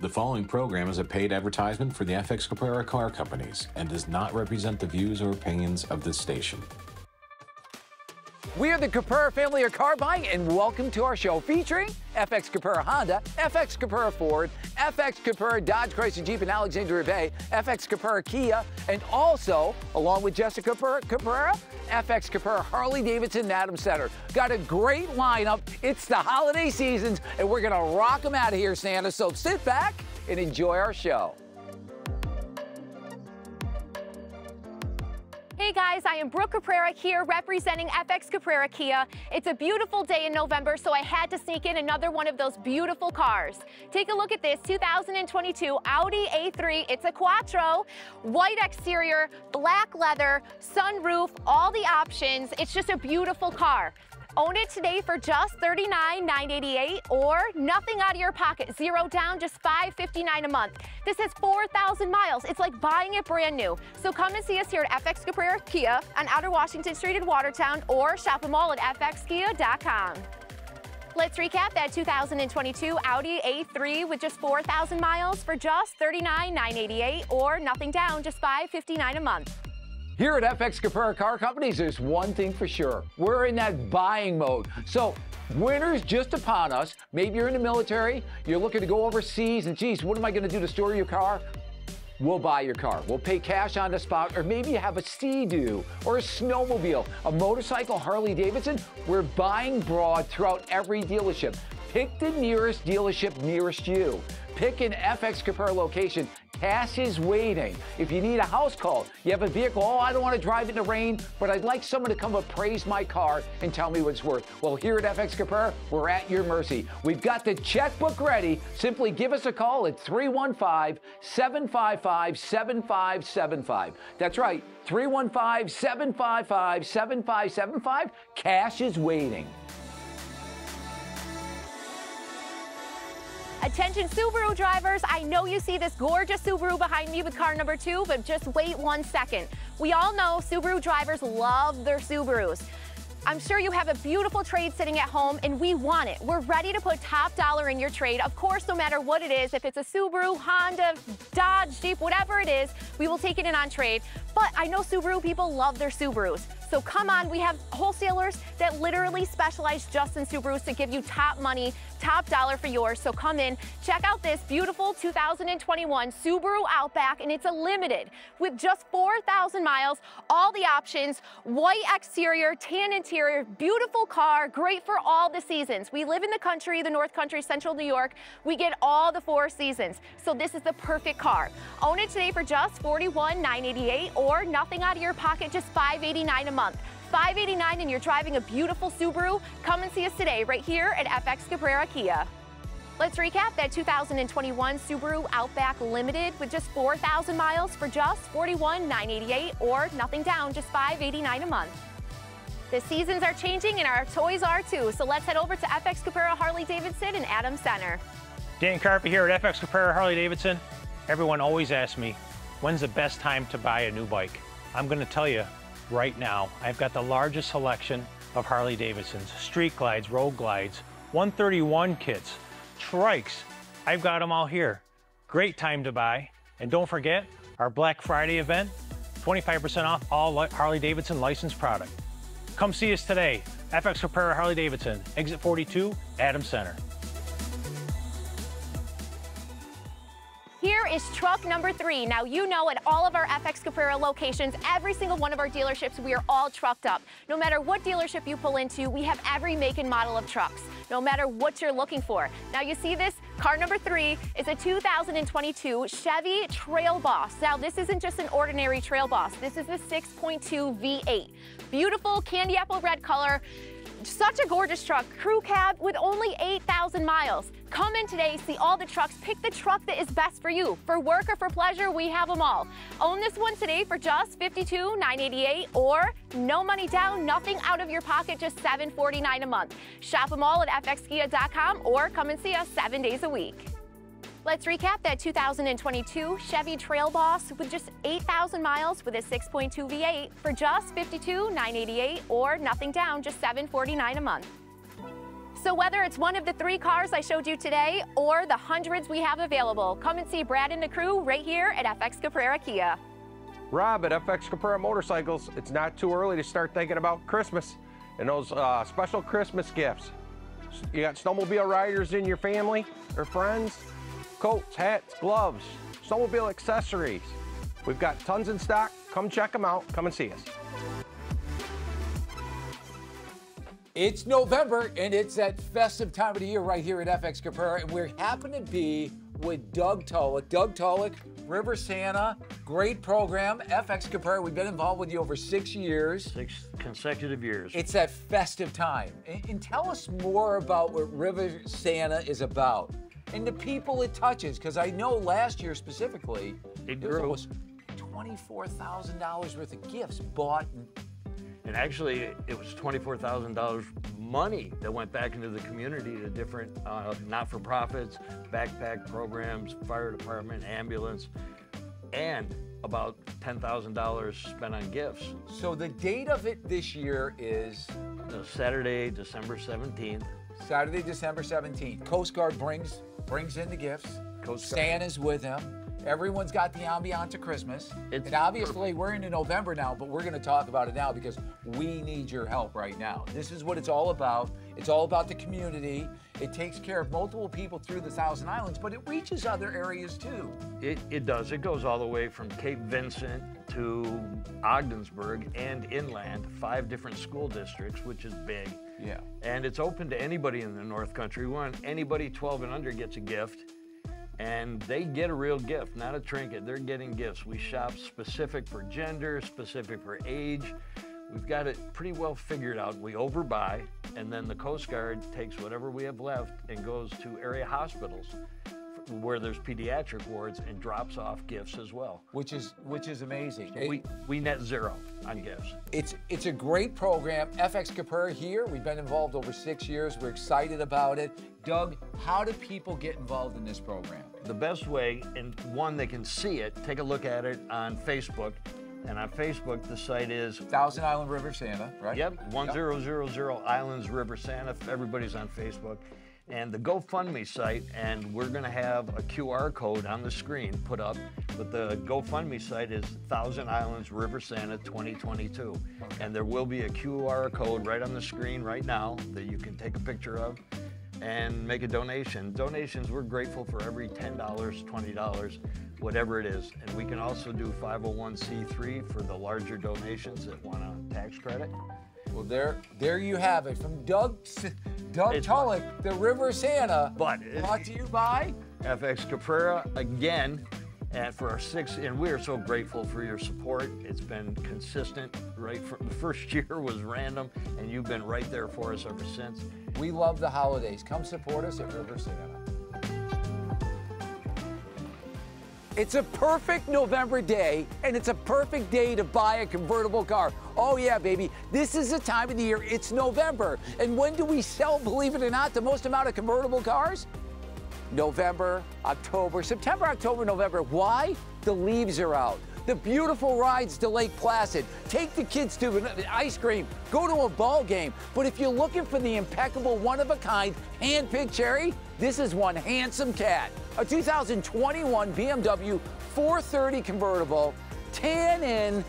The following program is a paid advertisement for the FX Caprara car companies and does not represent the views or opinions of this station. We are the Caprara family of car buying, and welcome to our show featuring FX Caprara Honda, FX Caprara Ford, FX Caprara Dodge Chrysler Jeep in Alexandria Bay, FX Caprara Kia, and also, along with Jessica Caprara, FX Caprara Harley Davidson and Adams Center. Got a great lineup. It's the holiday seasons, and we're going to rock them out of here, Santa. So sit back and enjoy our show. Hey guys, I am Brooke Caprara here representing FX Caprara Kia. It's a beautiful day in November, so I had to sneak in another one of those beautiful cars. Take a look at this 2022 Audi A3. It's a Quattro, white exterior, black leather, sunroof, all the options. It's just a beautiful car. Own it today for just $39,988 or nothing out of your pocket. Zero down, just 559 a month. This has 4,000 miles. It's like buying it brand new. So come and see us here at FX Caprara Kia on Outer Washington Street in Watertown or shop them all at fxkia.com. Let's recap that 2022 Audi A3 with just 4,000 miles for just $39,988 or nothing down, just 559 a month. Here at FX Caprara Car Companies, there's one thing for sure. We're in that buying mode. So winter's just upon us. Maybe you're in the military, you're looking to go overseas, and geez, what am I going to do to store your car? We'll buy your car. We'll pay cash on the spot, or maybe you have a Sea-Doo or a snowmobile, a motorcycle, Harley Davidson. We're buying broad throughout every dealership. Pick the nearest dealership nearest you. Pick an FX Caprara location Cash is waiting. If you need a house call, you have a vehicle, oh, I don't want to drive in the rain, but I'd like someone to come appraise my car and tell me what it's worth. Well, here at FX Caprara, we're at your mercy. We've got the checkbook ready. Simply give us a call at 315 755 7575. That's right, 315 755 7575. Cash is waiting. Attention Subaru drivers, I know you see this gorgeous Subaru behind me with car number two, but just wait one second. We all know Subaru drivers love their Subarus. I'm sure you have a beautiful trade sitting at home and we want it. We're ready to put top dollar in your trade. Of course, no matter what it is, if it's a Subaru, Honda, Dodge, Jeep, whatever it is, we will take it in on trade. But I know Subaru people love their Subarus. So come on, we have wholesalers that literally specialize just in Subarus to give you top money, top dollar for yours. So come in, check out this beautiful 2021 Subaru Outback, and it's a limited with just 4,000 miles, all the options, white exterior, tan interior, beautiful car, great for all the seasons. We live in the country, the North Country, Central New York. We get all the four seasons. So this is the perfect car. Own it today for just $41,988 or nothing out of your pocket, just 589 a month 589 and you're driving a beautiful Subaru? Come and see us today right here at FX Caprara Kia. Let's recap that 2021 Subaru Outback Limited with just 4,000 miles for just $41,988 or nothing down, just 589 a month. The seasons are changing and our toys are too, so let's head over to FX Caprara Harley Davidson and Adams Center. Dan Carpy here at FX Caprara Harley Davidson. Everyone always asks me, when's the best time to buy a new bike? I'm going to tell you, right now. I've got the largest selection of Harley Davidsons, street glides, road glides, 131 kits, trikes. I've got them all here. Great time to buy. And don't forget our Black Friday event, 25% off all Harley Davidson licensed product. Come see us today. FX Caprara Harley Davidson, exit 42, Adam Center. Is truck number three. Now, you know at all of our FX Caprara locations, every single one of our dealerships, we are all trucked up. No matter what dealership you pull into, we have every make and model of trucks, no matter what you're looking for. Now, you see this? Car number three is a 2022 Chevy Trail Boss. Now, this isn't just an ordinary Trail Boss. This is the 6.2 V8. Beautiful candy apple red color. Such a gorgeous truck. Crew cab with only 8,000 miles. Come in today, see all the trucks, pick the truck that is best for you. For work or for pleasure, we have them all. Own this one today for just $52,988 or no money down, nothing out of your pocket, just 749 a month. Shop them all at fxkia.com or come and see us seven days a week. Let's recap that 2022 Chevy Trail Boss with just 8,000 miles with a 6.2 V8 for just $52,988 or nothing down, just 749 a month. So whether it's one of the three cars I showed you today or the hundreds we have available, come and see Brad and the crew right here at FX Caprara Kia. Rob at FX Caprara Motorcycles, it's not too early to start thinking about Christmas and those uh, special Christmas gifts. You got snowmobile riders in your family or friends, coats, hats, gloves, snowmobile accessories. We've got tons in stock. Come check them out. Come and see us. It's November and it's that festive time of the year right here at FX Caprara, and we happen to be with Doug Tolick. Doug Tolick, River Santa, great program. FX Caprara, we've been involved with you over six years. Six consecutive years. It's that festive time. And, and tell us more about what River Santa is about and the people it touches, because I know last year specifically, It there was almost $24,000 worth of gifts bought and And actually, it was $24,000 money that went back into the community to different uh, not-for-profits, backpack programs, fire department, ambulance, and about $10,000 spent on gifts. So the date of it this year is Saturday, December 17th. Saturday, December 17th. Coast Guard brings brings in the gifts. Coast Guard. Santa's with them. Everyone's got the ambiance of Christmas. It's and obviously, we're into November now, but we're going to talk about it now because we need your help right now. This is what it's all about. It's all about the community. It takes care of multiple people through the Thousand Islands, but it reaches other areas too. It, it does. It goes all the way from Cape Vincent to Ogdensburg and inland, five different school districts, which is big. Yeah. And it's open to anybody in the North Country. One, anybody 12 and under gets a gift, and they get a real gift, not a trinket. They're getting gifts. We shop specific for gender, specific for age. We've got it pretty well figured out. We overbuy, and then the Coast Guard takes whatever we have left and goes to area hospitals where there's pediatric wards and drops off gifts as well. Which is which is amazing. It- We, we net zero on gifts. It's it's a great program. FX Caprara here. We've been involved over six years. We're excited about it. Doug, how do people get involved in this program? The best way, and one, they can see it, take a look at it on Facebook. And on Facebook, the site is, Thousand Island River Santa, right? yep, 1000 Islands River Santa. Everybody's on Facebook. And the GoFundMe site, and we're going to have a QR code on the screen put up. But the GoFundMe site is Thousand Islands River Santa 2022. And there will be a QR code right on the screen right now that you can take a picture of and make a donation. Donations, we're grateful for every $10, $20, whatever it is. And we can also do 501c3 for the larger donations that want a tax credit. Well, there, there you have it from Doug, Doug It's- Tulloch, the River Santa. But brought to you by. FX Caprara again, and for our sixth, and we are so grateful for your support. It's been consistent, right from the first year was random, and you've been right there for us ever since. We love the holidays. Come support us at River Santa. It's a perfect November day, and it's a perfect day to buy a convertible car. Oh, yeah, baby. This is the time of the year. It's November. And when do we sell, believe it or not, the most amount of convertible cars? November, October, September, October, November. Why? The leaves are out. The beautiful rides to Lake Placid. Take the kids to an ice cream. Go to a ball game. But if you're looking for the impeccable, one-of-a-kind, hand-picked cherry, this is one handsome cat. A 2021 BMW 430 convertible, tan in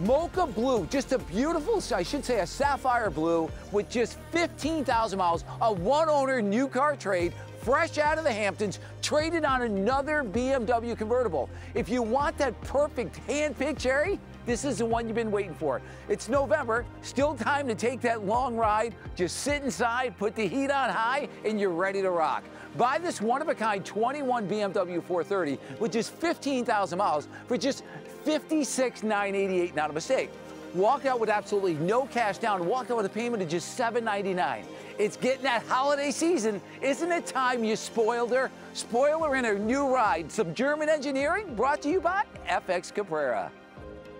mocha blue, just a beautiful, I should say a sapphire blue with just 15,000 miles, a one owner new car trade, fresh out of the Hamptons, traded on another BMW convertible. If you want that perfect hand-picked cherry, this is the one you've been waiting for. It's November, still time to take that long ride. Just sit inside, put the heat on high, and you're ready to rock. Buy this one-of-a-kind 21 BMW 430 with just 15,000 miles for just 56,988, not a mistake. Walk out with absolutely no cash down. Walk out with a payment of just 799. It's getting that holiday season. Isn't it time you spoiled her? Spoil her in her new ride. Some German engineering brought to you by FX Caprara.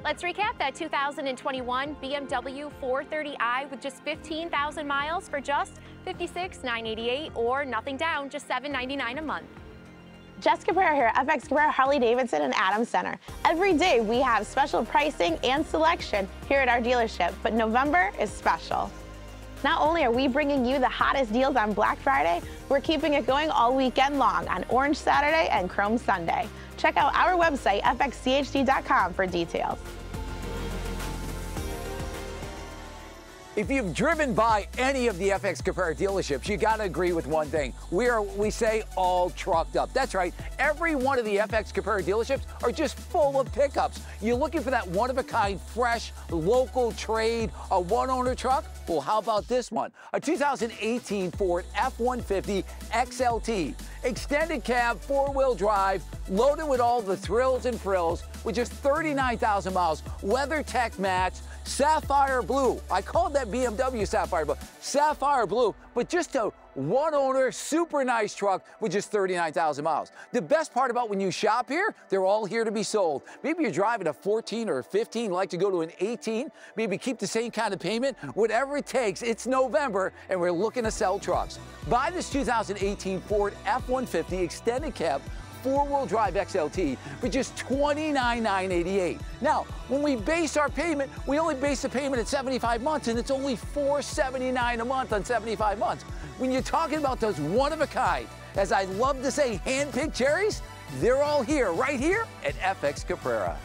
Let's recap that 2021 BMW 430i with just 15,000 miles for just $56,988 or nothing down, just 799 a month. Jessica Caprara here, FX Caprara Harley Davidson and Adam Center. Every day we have special pricing and selection here at our dealership, but November is special. Not only are we bringing you the hottest deals on Black Friday, we're keeping it going all weekend long on Orange Saturday and Chrome Sunday. Check out our website, fxchd.com, for details. If you've driven by any of the FX Caprara dealerships, you got to agree with one thing. We are, we say, all trucked up. That's right. Every one of the FX Caprara dealerships are just full of pickups. You're looking for that one-of-a-kind, fresh, local trade, a one-owner truck? Well, how about this one? A 2018 Ford F-150 XLT. Extended cab, four-wheel drive, loaded with all the thrills and frills, with just 39,000 miles, WeatherTech match, sapphire blue. I called that BMW sapphire blue. Sapphire blue, but just a one owner, super nice truck with just 39,000 miles. The best part about when you shop here, they're all here to be sold. Maybe you're driving a 14 or a 15, like to go to an 18, maybe keep the same kind of payment, whatever it takes. It's November and we're looking to sell trucks. Buy this 2018 Ford F-150 extended cab four-wheel drive XLT for just $29,988. Now, when we base our payment, we only base the payment at 75 months, and it's only 479 a month on 75 months. When you're talking about those one-of-a-kind, as I love to say, hand-picked cherries, they're all here, right here at FX Caprara.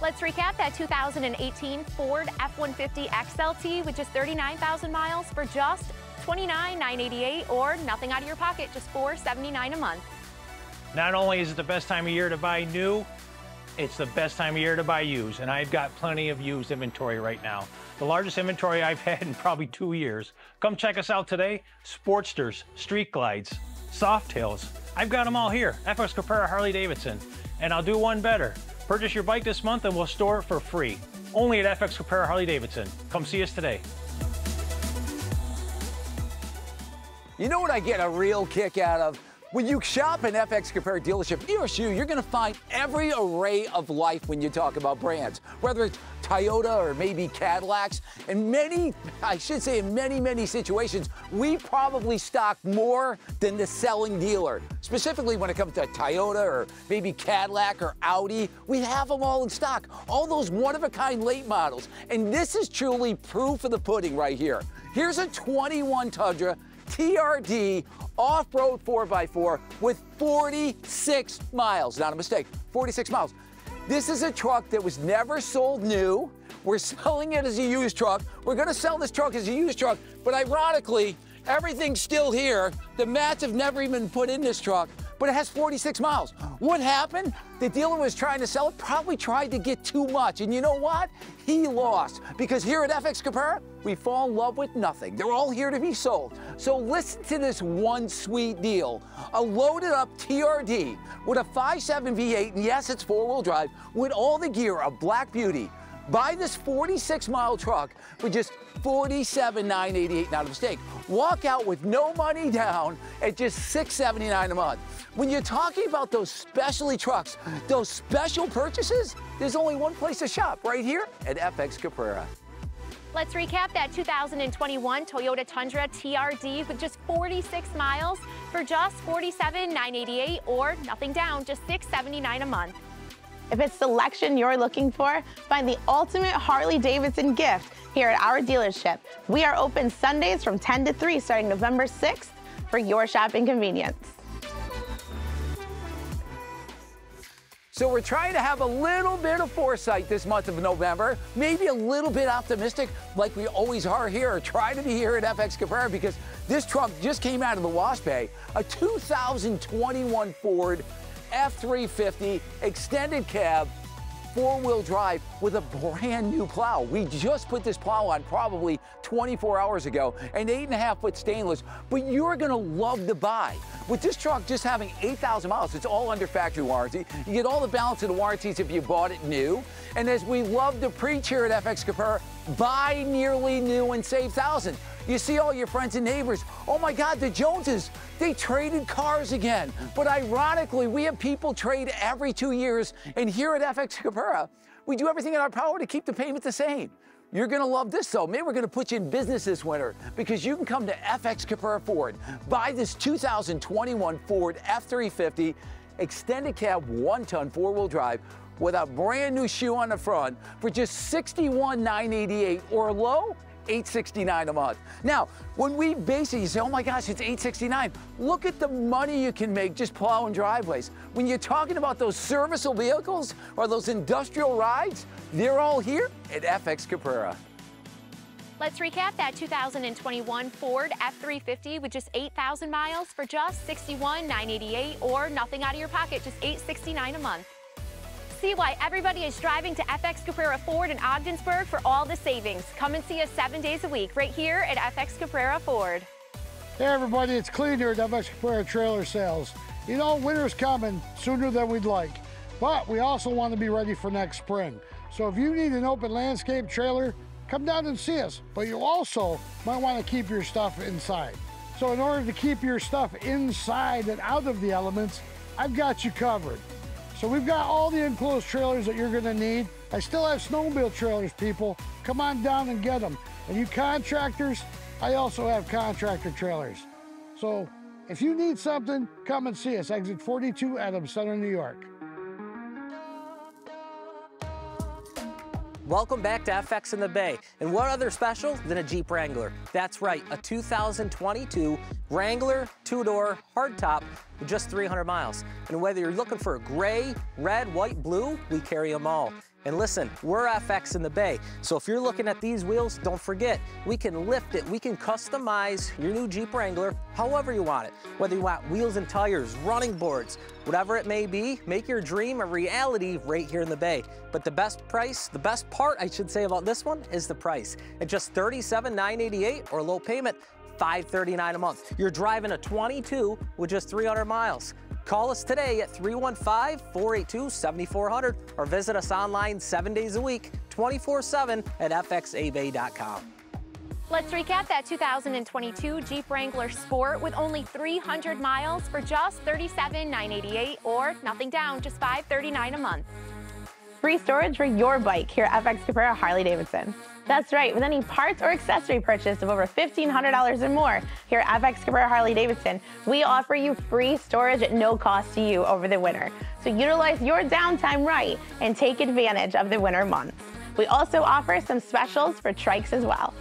Let's recap that 2018 Ford F-150 XLT with just 39,000 miles for just $29,988 or nothing out of your pocket, just 479 a month. Not only is it the best time of year to buy new, it's the best time of year to buy used, and I've got plenty of used inventory right now. The largest inventory I've had in probably two years. Come check us out today. Sportsters, Street Glides, Softails. I've got them all here. FX Caprara Harley Davidson. And I'll do one better. Purchase your bike this month and we'll store it for free. Only at FX Caprara Harley Davidson. Come see us today. You know what I get a real kick out of? When you shop an FX Caprara dealership near you, you're going to find every array of life when you talk about brands, whether it's Toyota or maybe Cadillacs. In many, I should say, in many, many situations, we probably stock more than the selling dealer. Specifically when it comes to Toyota or maybe Cadillac or Audi, we have them all in stock. All those one-of-a-kind late models. And this is truly proof of the pudding right here. Here's a 21 Tundra TRD off-road 4x4 with 46 miles. Not a mistake, 46 miles. This is a truck that was never sold new. We're selling it as a used truck. We're gonna sell this truck as a used truck, but ironically, everything's still here. The mats have never even put in this truck but it has 46 miles. What happened? The dealer was trying to sell it, probably tried to get too much. And you know what? He lost. Because here at FX Caprara, we fall in love with nothing. They're all here to be sold. So listen to this one sweet deal. A loaded up TRD with a 5.7 V8, and yes, it's four-wheel drive, with all the gear of Black Beauty, Buy this 46 mile truck for just $47,988, not a mistake. Walk out with no money down at just 679 a month. When you're talking about those specialty trucks, those special purchases, there's only one place to shop right here at FX Caprara. Let's recap that 2021 Toyota Tundra TRD with just 46 miles for just $47,988 or nothing down, just 679 a month. If it's selection you're looking for, find the ultimate Harley Davidson gift here at our dealership. We are open Sundays from 10 to 3 starting November 6th for your shopping convenience. So we're trying to have a little bit of foresight this month of November, maybe a little bit optimistic like we always are here, or try to be here at FX Caprara because this truck just came out of the Wash Bay, a 2021 Ford F-350 extended cab four-wheel drive with a brand new plow. We just put this plow on probably 24 hours ago, an eight and a half foot stainless, but you're gonna love to buy. With this truck just having 8,000 miles, it's all under factory warranty. You get all the balance of the warranties if you bought it new. And as we love to preach here at FX Caprara, buy nearly new and save thousands. You see all your friends and neighbors. Oh my God, the Joneses, they traded cars again. But ironically, we have people trade every two years. And here at FX Caprara, we do everything in our power to keep the payment the same. You're gonna love this though. Maybe we're gonna put you in business this winter because you can come to FX Caprara Ford, buy this 2021 Ford F350 extended cab one ton four wheel drive with a brand new shoe on the front for just $61,988 or low, 869 a month. Now, when we it, you say, oh my gosh, it's 869. Look at the money you can make just plowing driveways. When you're talking about those serviceable vehicles or those industrial rides, they're all here at FX Caprara. Let's recap that 2021 Ford F350 with just 8,000 miles for just 61,988 or nothing out of your pocket, just 869 a month. See why everybody is driving to FX Caprara Ford in Ogdensburg for all the savings. Come and see us seven days a week right here at FX Caprara Ford. Hey everybody, it's Clean here at FX Caprara Trailer Sales. You know, winter's coming sooner than we'd like, but we also want to be ready for next spring. So if you need an open landscape trailer, come down and see us. But you also might want to keep your stuff inside. So in order to keep your stuff inside and out of the elements, I've got you covered. So we've got all the enclosed trailers that you're gonna need. I still have snowmobile trailers, people. Come on down and get them. And you contractors, I also have contractor trailers. So if you need something, come and see us. Exit 42, Adams Center, New York. Welcome back to FX in the Bay. And what other special than a Jeep Wrangler? That's right, a 2022 Wrangler two-door hardtop with just 300 miles. And whether you're looking for a gray, red, white, blue, we carry them all. And listen, we're FX in the Bay, so if you're looking at these wheels, don't forget, we can lift it, we can customize your new Jeep Wrangler however you want it. Whether you want wheels and tires, running boards, whatever it may be, make your dream a reality right here in the Bay. But the best price, the best part I should say about this one is the price. At just $37,988 or low payment, 539 a month. You're driving a 22 with just 300 miles. Call us today at 315-482-7400 or visit us online seven days a week, 24-7 at fxabay.com. Let's recap that 2022 Jeep Wrangler Sport with only 300 miles for just $37,988 or nothing down, just 539 a month. Free storage for your bike here at FX Caprara Harley Davidson. That's right, with any parts or accessory purchase of over $1,500 or more here at FX Caprara Harley Davidson, we offer you free storage at no cost to you over the winter. So utilize your downtime right and take advantage of the winter months. We also offer some specials for trikes as well.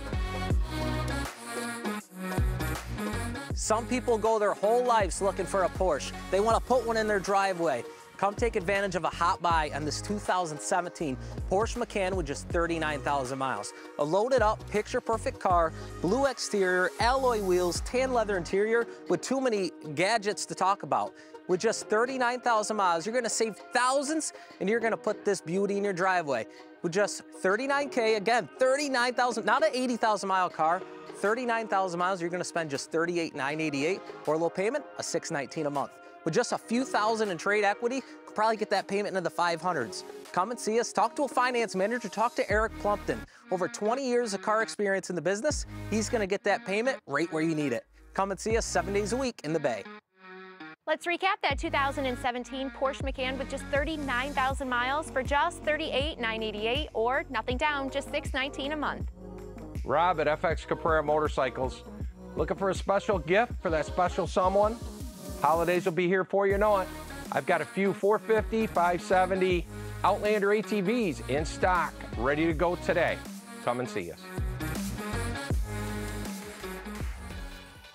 Some people go their whole lives looking for a Porsche. They want to put one in their driveway. Come take advantage of a hot buy on this 2017 Porsche Macan with just 39,000 miles. A loaded up, picture perfect car, blue exterior, alloy wheels, tan leather interior with too many gadgets to talk about. With just 39,000 miles, you're gonna save thousands and you're gonna put this beauty in your driveway. With just 39K, again, 39,000, not an 80,000 mile car, 39,000 miles, you're gonna spend just 38,988 or a low payment, a 619 a month. With just a few thousand in trade equity, you could probably get that payment into the 500s. Come and see us, talk to a finance manager, talk to Eric Plumpton. Over 20 years of car experience in the business, he's gonna get that payment right where you need it. Come and see us seven days a week in the Bay. Let's recap that 2017 Porsche Macan with just 39,000 miles for just $38,988 or nothing down, just 619 a month. Rob at FX Caprara Motorcycles. Looking for a special gift for that special someone? Holidays will be here for you know it. I've got a few 450, 570 Outlander ATVs in stock, ready to go today. Come and see us.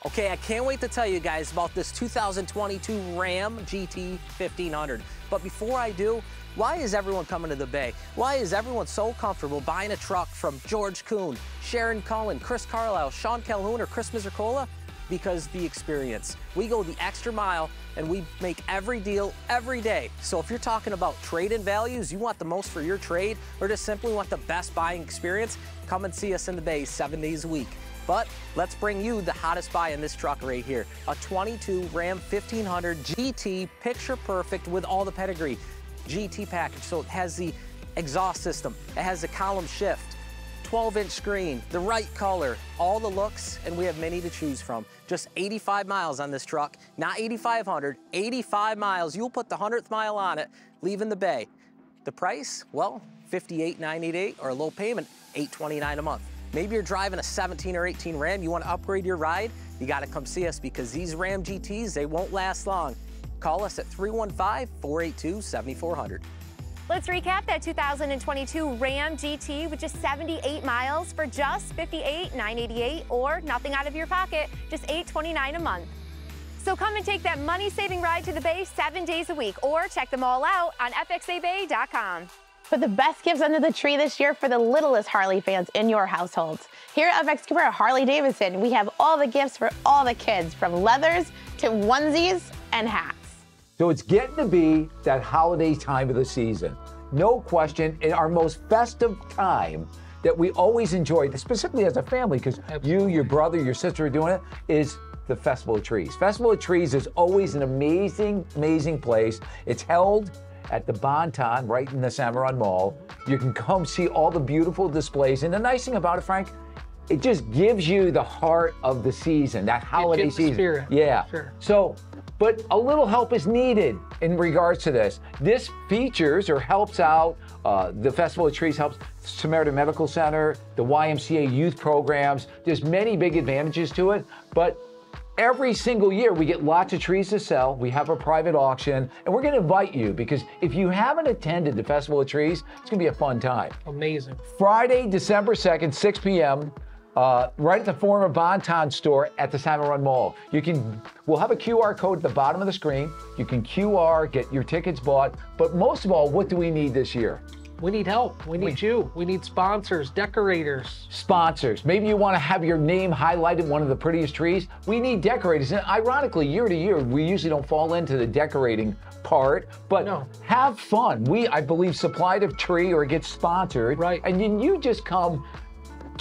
Okay, I can't wait to tell you guys about this 2022 Ram GT 1500. But before I do, why is everyone coming to the Bay? Why is everyone so comfortable buying a truck from George Kuhn, Sharon Cullen, Chris Carlisle, Sean Calhoun, or Chris Misericola? Because the experience. We go the extra mile and we make every deal every day. So if you're talking about trade-in values, you want the most for your trade, or just simply want the best buying experience, come and see us in the Bay seven days a week. But let's bring you the hottest buy in this truck right here. A 22 Ram 1500 GT, picture perfect with all the pedigree. GT package, so it has the exhaust system, it has the column shift, 12 inch screen, the right color, all the looks, and we have many to choose from. Just 85 miles on this truck, not 8,500, 85 miles. You'll put the 100th mile on it, leaving the bay. The price, well, 58,988 or a low payment, 829 a month. Maybe you're driving a 17 or 18 Ram, you want to upgrade your ride, you got to come see us because these Ram GTs, they won't last long. Call us at 315 482 7400. Let's recap that 2022 Ram GT with just 78 miles for just 58, 988 or nothing out of your pocket, just 829 a month. So come and take that money-saving ride to the Bay seven days a week or check them all out on fxabay.com. Put the best gifts under the tree this year for the littlest Harley fans in your households. Here at FX Caprara Harley Davidson, we have all the gifts for all the kids, from leathers to onesies and hats. So it's getting to be that holiday time of the season. No question, in our most festive time that we always enjoy, specifically as a family, because you, your brother, your sister are doing it, is the Festival of Trees. Festival of Trees is always an amazing, amazing place. It's held at the Bonton right in the Salmon Run Mall. You can come see all the beautiful displays. And the nice thing about it, Frank, it just gives you the heart of the season, that holiday gives the season. spirit. Yeah. Sure. So, but a little help is needed in regards to this. This features or helps out uh, the Festival of Trees helps Samaritan Medical Center, the YMCA youth programs. There's many big advantages to it, but Every single year, we get lots of trees to sell. We have a private auction, and we're going to invite you because if you haven't attended the Festival of Trees, it's going to be a fun time. Amazing. Friday, December 2nd, 6 p.m., uh, right at the former Bonton store at the Salmon Run Mall. You can, we'll have a QR code at the bottom of the screen. You can QR, get your tickets bought. But most of all, what do we need this year? We need help. We need you. We need sponsors, decorators. Sponsors. Maybe you want to have your name highlighted in one of the prettiest trees. We need decorators. And ironically, year to year, we usually don't fall into the decorating part, but no. have fun. We, I believe, supplied a tree or get sponsored. Right. And then you just come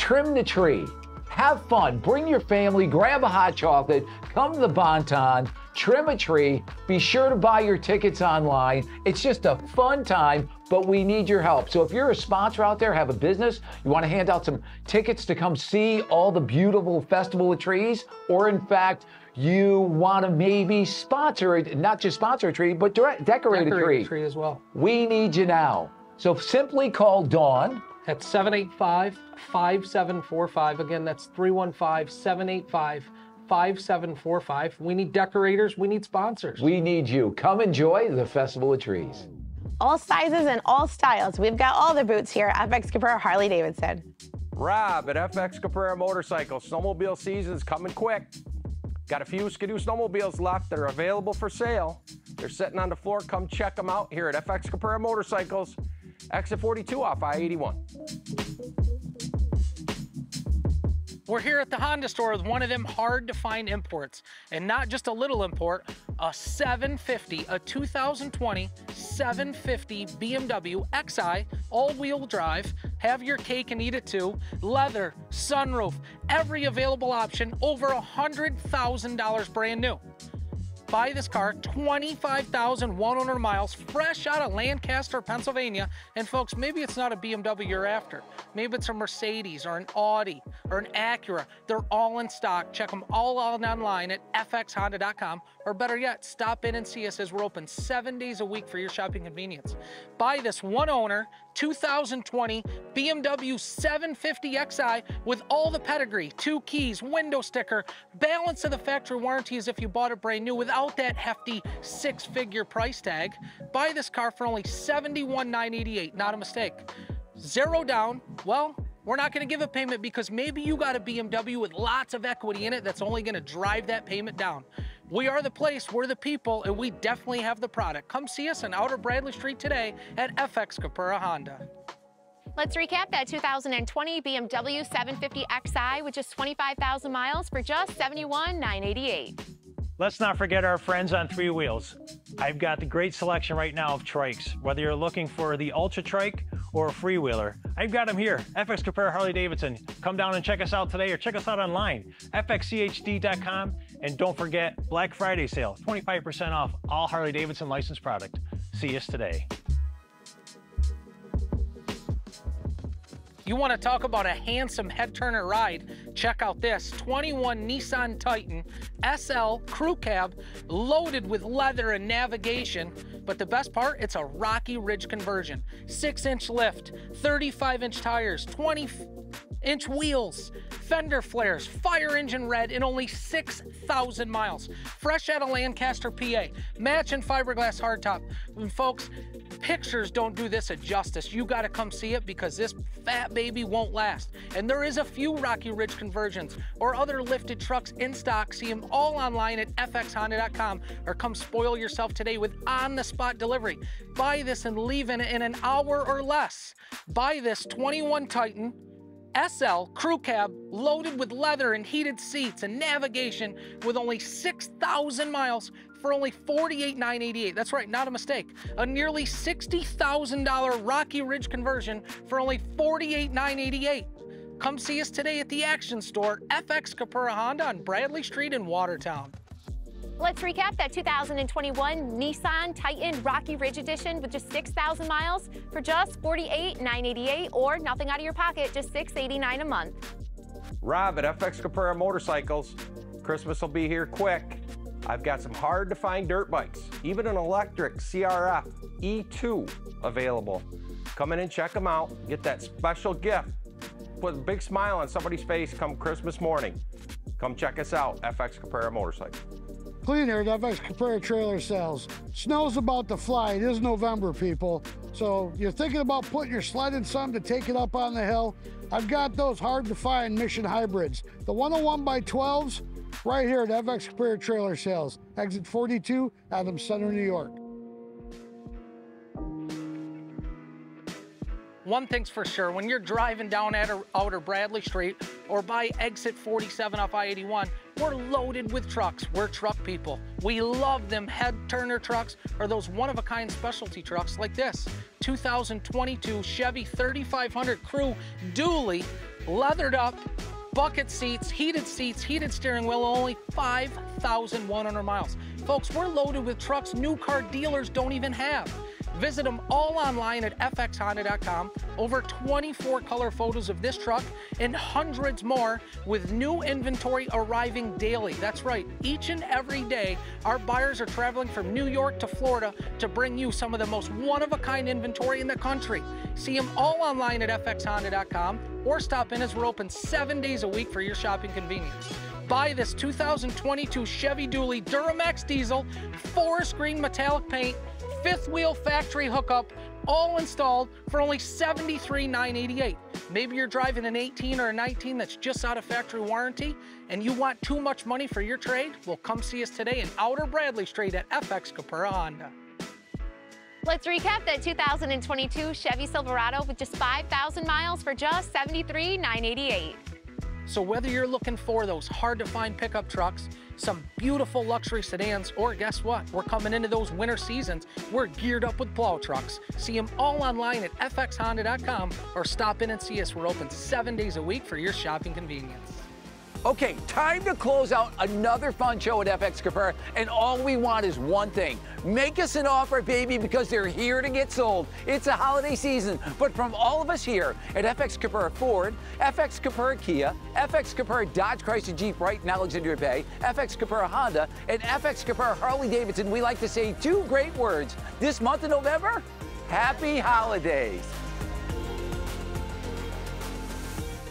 trim the tree. Have fun. Bring your family. Grab a hot chocolate. Come to the Bonton. Trim a tree. Be sure to buy your tickets online. It's just a fun time, but we need your help. So if you're a sponsor out there, have a business, you want to hand out some tickets to come see all the beautiful Festival of Trees, or in fact, you want to maybe sponsor it, not just sponsor a tree, but direct, decorate, Decorate a tree. a tree as well. We need you now. So simply call Dawn. At 785 5745. Again, that's 315 785 5745. We need decorators. We need sponsors. We need you. Come enjoy the Festival of Trees. All sizes and all styles. We've got all the boots here at FX Caprara Harley Davidson. Rob at FX Caprara Motorcycles. Snowmobile season's coming quick. Got a few Skidoo snowmobiles left that are available for sale. They're sitting on the floor. Come check them out here at FX Caprara Motorcycles. Exit 42 off I-81. We're here at the Honda store with one of them hard to find imports. And not just a little import, a 750, a 2020 750 BMW XI, all-wheel drive, have your cake and eat it too, leather, sunroof, every available option, over $100,000 brand new. Buy this car, 25,100 miles, fresh out of Lancaster, Pennsylvania. And folks, maybe it's not a BMW you're after. Maybe it's a Mercedes or an Audi or an Acura. They're all in stock. Check them all out online at fxhonda.com. Or better yet, stop in and see us as we're open seven days a week for your shopping convenience. Buy this one owner 2020 BMW 750xi with all the pedigree, two keys, window sticker, balance of the factory warranty as if you bought it brand new without that hefty six-figure price tag. Buy this car for only $71,988, not a mistake. Zero down, well, we're not gonna give a payment because maybe you got a BMW with lots of equity in it that's only gonna drive that payment down. We are the place, we're the people, and we definitely have the product. Come see us on Outer Bradley Street today at FX Caprara Honda. Let's recap that 2020 BMW 750xi with just 25,000 miles for just $71,988. Let's not forget our friends on three wheels. I've got the great selection right now of trikes. Whether you're looking for the Ultra Trike or a freewheeler, I've got them here. FX Caprara Harley Davidson. Come down and check us out today or check us out online, fxchd.com. And don't forget Black Friday sale, 25% off all Harley Davidson licensed product. See us today. You want to talk about a handsome head turner ride? Check out this 21 Nissan Titan SL Crew Cab loaded with leather and navigation. But the best part, it's a Rocky Ridge conversion. 6 inch lift, 35 inch tires, 20 inch wheels, fender flares, fire engine red, and only 6,000 miles. Fresh out of Lancaster, PA. Match and fiberglass hardtop. And folks, pictures don't do this a justice. You got to come see it because this fat baby won't last. And there is a few Rocky Ridge conversions or other lifted trucks in stock. See them all online at fxhonda.com or come spoil yourself today with on-the-spot delivery. Buy this and leave in, in an hour or less. Buy this 21 Titan SL crew cab loaded with leather and heated seats and navigation with only 6,000 miles for only $48,988. That's right, not a mistake. A nearly $60,000 Rocky Ridge conversion for only $48,988. Come see us today at the Action Store, FX Caprara Honda on Bradley Street in Watertown. Let's recap that 2021 Nissan Titan Rocky Ridge Edition with just 6,000 miles for just $48,988 or nothing out of your pocket, just 689 a month. Rob at FX Caprara Motorcycles. Christmas will be here quick. I've got some hard to find dirt bikes, even an electric CRF E2 available. Come in and check them out. Get that special gift. Put a big smile on somebody's face come Christmas morning. Come check us out, FX Caprara Motorcycles. Clean Air at FX Caprara Trailer Sales. Snow's about to fly. It is November, people. So you're thinking about putting your sled in something to take it up on the hill. I've got those hard to find Mission Hybrids. The 101 by 12s right here at FX Caprara Trailer Sales. Exit 42, Adams Center, New York. One thing's for sure, when you're driving down at Outer Bradley Street or by exit 47 off I-81, we're loaded with trucks. We're truck people. We love them head turner trucks or those one-of-a-kind specialty trucks like this. 2022 Chevy 3500 Crew Dually, leathered up, bucket seats, heated seats, heated steering wheel, only 5,100 miles. Folks, we're loaded with trucks new car dealers don't even have. Visit them all online at fxhonda.com. Over 24 color photos of this truck and hundreds more with new inventory arriving daily. That's right, each and every day, our buyers are traveling from New York to Florida to bring you some of the most one-of-a-kind inventory in the country. See them all online at fxhonda.com or stop in as we're open seven days a week for your shopping convenience buy this 2022 Chevy Dually Duramax diesel, forest green metallic paint, fifth wheel factory hookup, all installed for only $73,988. Maybe you're driving an 18 or a 19 that's just out of factory warranty and you want too much money for your trade? Well, come see us today in Outer Bradley Street at FX Caprara Honda. Let's recap that 2022 Chevy Silverado with just 5,000 miles for just $73,988. So whether you're looking for those hard to find pickup trucks, some beautiful luxury sedans, or guess what? We're coming into those winter seasons. We're geared up with plow trucks. See them all online at fxhonda.com or stop in and see us. We're open seven days a week for your shopping convenience. Okay, time to close out another fun show at FX Caprara, and all we want is one thing. Make us an offer, baby, because they're here to get sold. It's a holiday season, but from all of us here at FX Caprara Ford, FX Caprara Kia, FX Caprara Dodge Chrysler Jeep right in Alexandria Bay, FX Caprara Honda, and FX Caprara Harley Davidson, we like to say two great words. This month of November, happy holidays.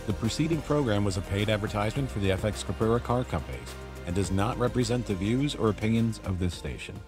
The preceding program was a paid advertisement for the FX Caprara car companies and does not represent the views or opinions of this station.